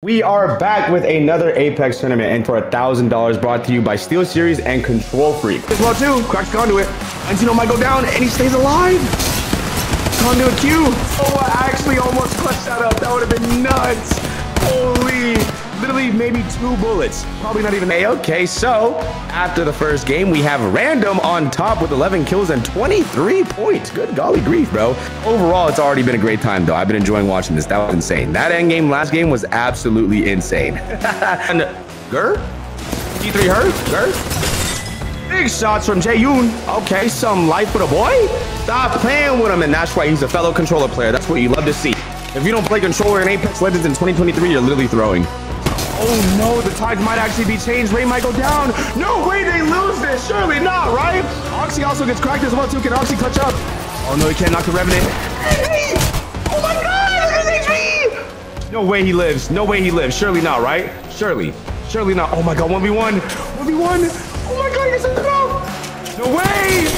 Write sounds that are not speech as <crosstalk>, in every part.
We are back with another Apex tournament and for a thousand dollars brought to you by SteelSeries and KontrolFreek. As well too, cracked conduit. Encino might go down and he stays alive. Conduit Q. Oh, I actually almost maybe two bullets. Probably not even a. Okay, so after the first game, we have Random on top with 11 kills and 23 points. Good golly grief, bro. Overall, it's already been a great time, though. I've been enjoying watching this. That was insane. That end game last game was absolutely insane. <laughs> and Gur? G3 her? Gur? Big shots from Jaeyoon. Okay, some life for the boy. Stop playing with him, and that's why he's a fellow controller player. That's what you love to see. If you don't play controller in Apex Legends in 2023, you're literally throwing. Oh no, the tide might actually be changed. Ray might go down. No way they lose this. Surely not, right? Oxy also gets cracked as well too. Can Oxy clutch up? Oh no, he can't knock the Revenant. Oh my god, look HP! No way he lives. No way he lives. Surely not, right? Surely. Surely not. Oh my god, 1v1. 1v1. Oh my god, he gets it. No way!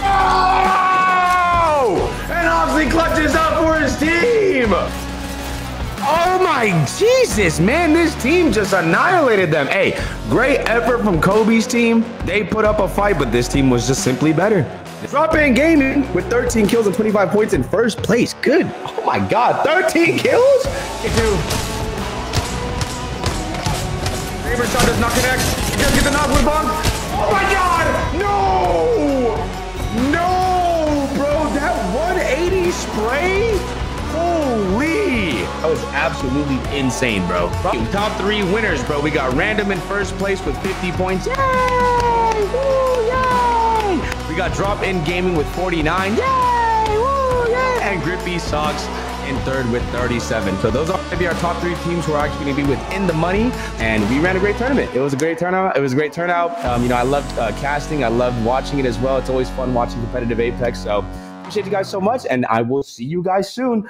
Oh! And Oxy clutches up for his team! Oh my Jesus, man, this team just annihilated them. Hey, great effort from Kobe's team. They put up a fight, but this team was just simply better. Drop in gaming with 13 kills and 25 points in first place. Good. Oh my God, 13 kills? Two. Favorite shot does not connect. Guys get the knock with bomb. Oh my God, no! No, bro, that 180 spray? Holy! That was absolutely insane, bro. Top three winners, bro. We got Random in first place with 50 points. Yay! Woo, yay! We got Drop in Gaming with 49. Yay! Woo, yay! And Grippy Socks in third with 37. So those are going to be our top three teams who are actually going to be within the money. And we ran a great tournament. It was a great turnout. It was a great turnout. Um, you know, I loved uh, casting. I loved watching it as well. It's always fun watching competitive Apex. So appreciate you guys so much. And I will see you guys soon.